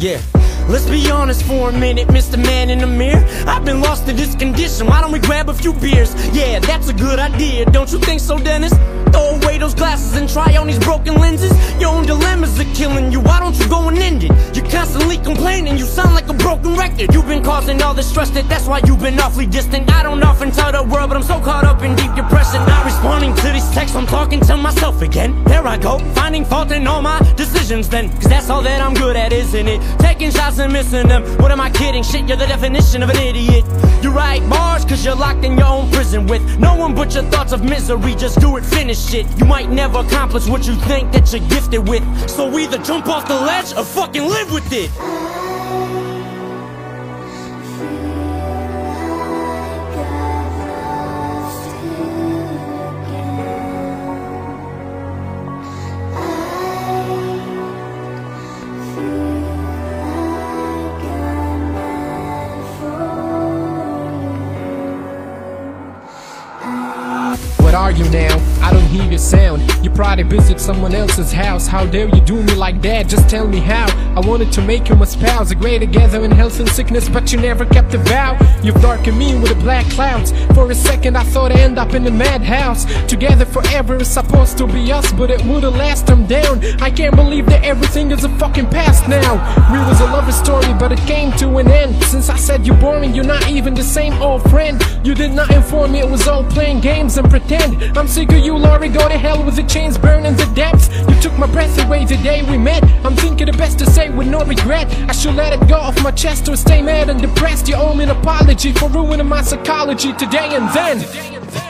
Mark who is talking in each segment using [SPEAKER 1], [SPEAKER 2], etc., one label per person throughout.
[SPEAKER 1] Yeah. Let's be honest for a minute, Mr. Man in the mirror. I've been lost in this condition. Why don't we grab a few beers? Yeah, that's a good idea. Don't you think so, Denace? Throw away those glasses and try on these broken lenses. Your own dilemmas are killing you. Why don't you go and end it? You're constantly complaining. You sound like a broken record. You've been causing all this stress that that's why you've been awfully distant. I don't often tell the world, but I'm so caught up in deep depression. Not responding to these texts. I'm talking to myself again. There I go, finding fault in all my decisions then. Cause that's all that I'm good at, isn't it? Taking shots and missing them. What am I kidding? Shit, you're the definition of an idiot. You write bars cause you're locked in your own prison with no one but your thoughts of misery. Just do it, finish it. You might never accomplish what you think that you're gifted with. So either jump off the ledge or fucking live with it.
[SPEAKER 2] Are you now? I don't hear your sound. You probably visit someone else's house. How dare you do me like that? Just tell me how. I wanted to make you my spouse, agree together in health and sickness, but you never kept a vow. You've darkened me with the black clouds. For a second, I thought I'd end up in a madhouse. Together forever is supposed to be us, but it would've last down. I can't believe that everything is a fucking past now. We was a lover story, but it came to an end. Since I said you're boring, you're not even the same old friend. You did not inform me it was all playing games and pretend. I'm sick of you, Laurie. Go to hell with the chains burning the depths. You took my breath away the day we met. I'm thinking the best to say with no regret. I should let it go off my chest or stay mad and depressed. You owe me an apology for ruining my psychology today and then.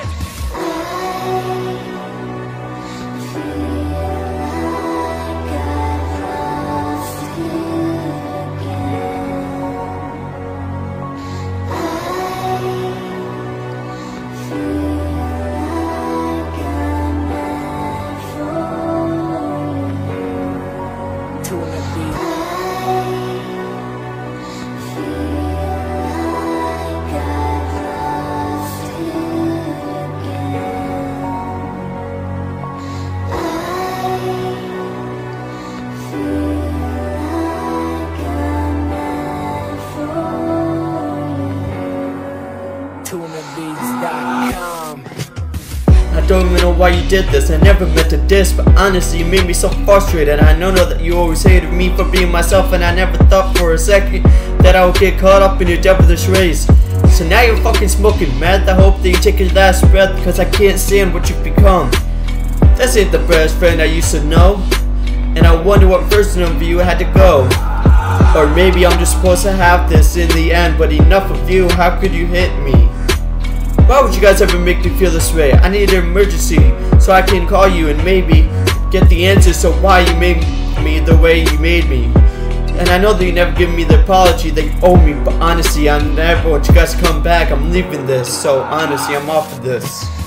[SPEAKER 2] TunaBeats.com.
[SPEAKER 3] I don't even know why you did this. I never meant to diss, but honestly, you made me so frustrated. I know now that you always hated me for being myself, and I never thought for a second that I would get caught up in your devilish race. So now you're fucking smoking mad. I hope that you take your last breath because I can't stand what you've become. This ain't the best friend I used to know, and I wonder what version of you had to go. Or maybe I'm just supposed to have this in the end, but enough of you. How could you hit me? Why would you guys ever make me feel this way? I need an emergency so I can call you and maybe get the answers to why you made me the way you made me. And I know that you never give me the apology that you owe me, but honestly, I never want you guys to come back. I'm leaving this, so honestly, I'm off of this.